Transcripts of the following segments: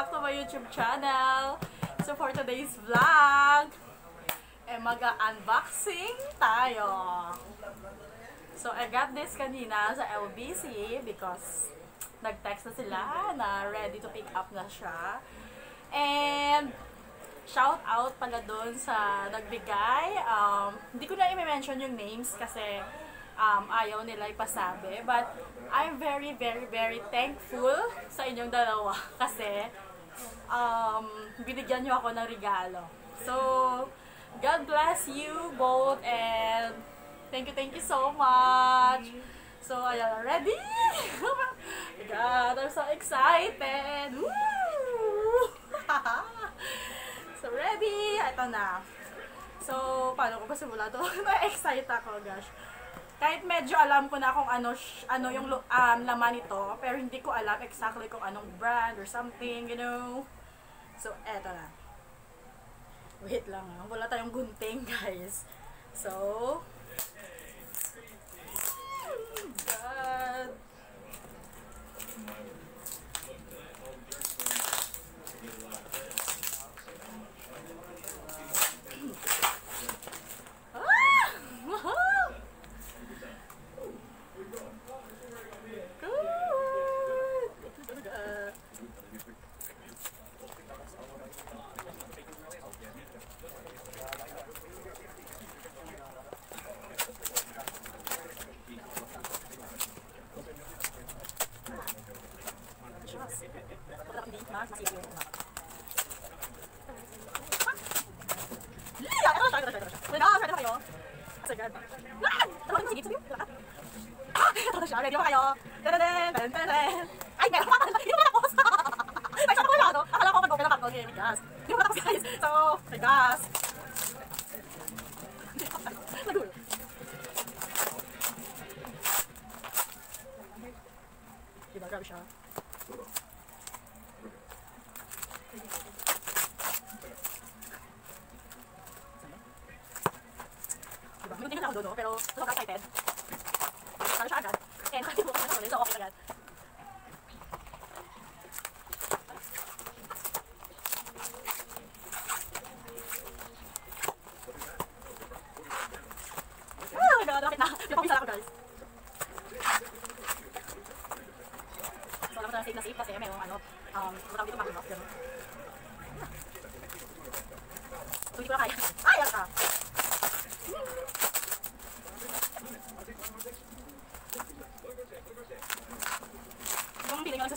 back to my YouTube channel. So for today's vlog, eh mag-unboxing tayo. So I got this kanina sa LBC because nag-text na sila na ready to pick up na siya. And shout out pala doon sa nagbigay. Um, hindi ko na i-mention yung names kasi um, ayaw nila ipasabi. But I'm very, very, very thankful sa inyong dalawa kasi um, binigyan nyo ako ng regalo. So, God bless you both and thank you, thank you so much. So, ayan, ready? God, I'm so excited! So, ready? Ito na. So, paano ko ba simula to? Na-excite ako, gosh. Kahit medyo alam ko na kung ano, ano yung um, laman nito, pero hindi ko alam exactly kung anong brand or something, you know. So, eto na. Wait lang, ha? wala tayong gunting, guys. So, God. Ah! Good. Ready ba kayo? Tadadun, tadadun, tadadun. Ay, meron pa! Hindi mo tapos! Ay, sabi ko wala, no? Akala ko mag-open na Okay, may gas. Hindi mo tapos, guys. So, may gas. Nagulo. Diba, grabe siya. Diba, may tingin ako doon, no? Pero sobrang excited. Ano siya agad? And kasi bukas na ulit, so okay agad. Oh my god, bakit na? Pinapakisa ako guys. So, alam ko na safe na safe kasi mayroong ano, um, matawag dito makibok. Ganun. So, hindi ko na kaya. Ay, ano ka? Yung feeling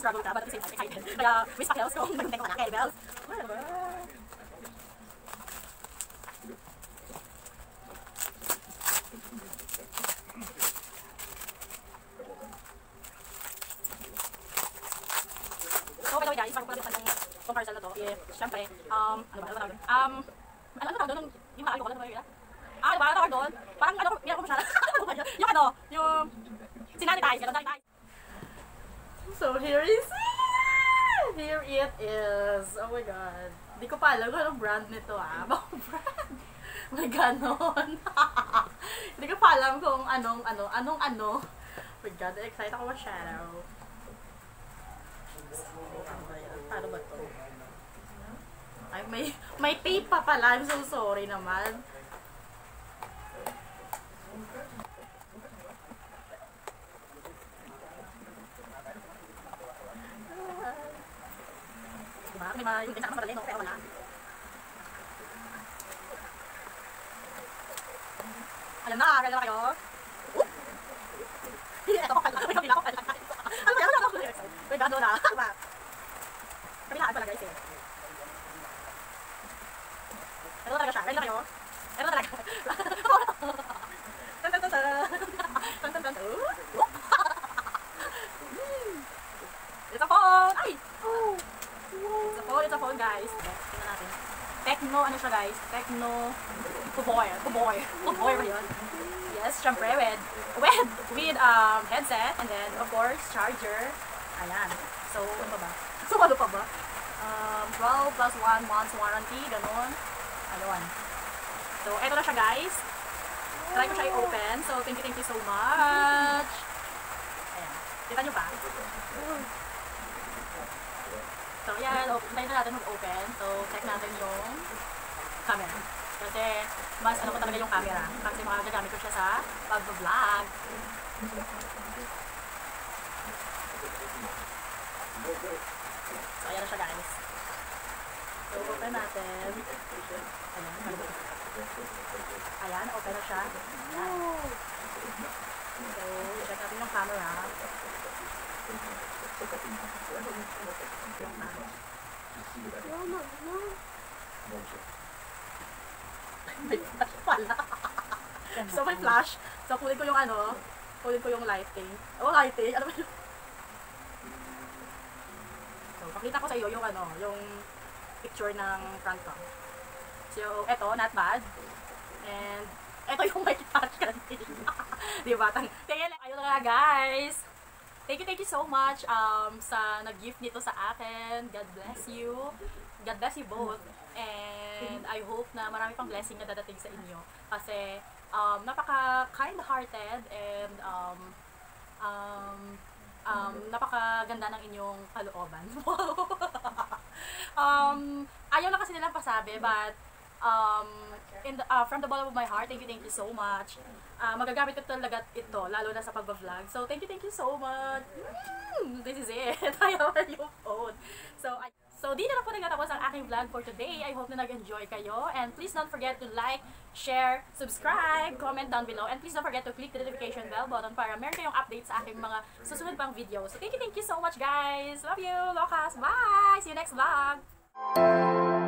struggle with that, but at the same time, excited. Kaya, wish pa Kels kung nag-thank ko na kay Bells. Whatever. So, by the way guys, bago ko lang yung itong parcel na to, eh, syempre, um, ano ba, ano ba tawag doon? Um, ano ano tawag doon? Yung naalcohol, ano ba yun? Ah, ano ba, ano tawag doon? Parang ano, meron ko masyado. Ano ba yun? yung ano, yung sinanitize, gano'n, sanitize. So, here is it! Here it is. Oh my god. Hindi ko pa alam kung anong brand nito ah. Bakong brand? May ganon. Hindi ko pa alam kung anong ano, anong ano. Oh my god, excited ako yan? Paano ba to? Ay, may, may tape pa pala. I'm so sorry naman. Diba? May mga yung ganyan madali, no? Pero wala. Alam na, alam na kayo. Oop! Ito ko pala. May kabila ko pala. Ano ba? Ano ba? May gano na. Diba? Pala guys eh. Ito talaga siya. Ready na kayo? Ito talaga. Tan! Ay! It's a phone, it's a phone guys. Tingnan natin. Techno, ano siya guys? Techno Kuboy. Kuboy. Kuboy ba yun? Yes, syempre with, with, with um, headset and then of course charger. Ayan. So, ano pa ba? So, ano pa ba? Um, 12 plus 1 months warranty, ganun. Ayun. So, eto na siya guys. Try ko siya i-open. So, thank you, thank you so much. Tayo na natin mag-open. So, check natin yung camera. Kasi, mas ano ko talaga yung camera. Kasi makagagamit ko siya sa pag-vlog. So, ayan na siya guys. So, open natin. Ayan. Ayan, open na siya. So, check natin yung camera. Yung camera. May flash pala. so, may flash. So, kunin ko yung ano, kunin ko yung lighting. Oh, lighting. Ano ba yun? So, pakita ko sa iyo yung ano, yung picture ng front ko. So, eto, not bad. And, eto yung may flash kanina. Di ba? Kaya, ayun na guys. Thank you, thank you so much um, sa nag-gift nito sa akin. God bless you. God bless you both. And I hope na marami pang blessing na dadating sa inyo. Kasi um, napaka kind-hearted and um, um, um, napakaganda ng inyong kalooban. um, ayaw lang kasi nilang pasabi, but um, in the, uh, from the bottom of my heart, thank you, thank you so much. Uh, magagamit ko talaga ito, lalo na sa pag-vlog. So, thank you, thank you so much. Mm, this is it. I have a new phone. So, I, so dito na po nagtatapos ang aking vlog for today. I hope na nag-enjoy kayo. And please don't forget to like, share, subscribe, comment down below. And please don't forget to click the notification bell button para meron kayong update sa aking mga susunod pang videos. So, thank you, thank you so much, guys. Love you, Locas. Bye! See you next vlog!